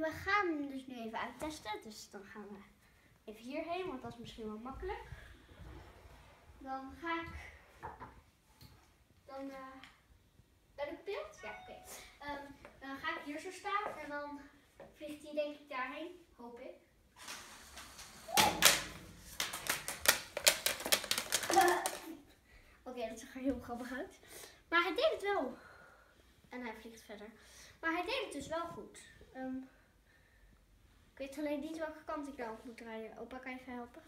We gaan hem dus nu even uittesten. Dus dan gaan we even hierheen, want dat is misschien wel makkelijk. Dan ga ik. Dan. eh ben ik beeld? Ja, oké. Ehm, dan ga ik hier zo staan en dan vliegt hij denk ik daarheen, hoop ik. Oké, dat zag er heel grappig uit. Maar hij deed het wel. En hij vliegt verder. Maar hij deed het dus wel goed. Ehm, ik weet alleen niet welke kant ik nou op moet draaien. Opa, kan je even helpen?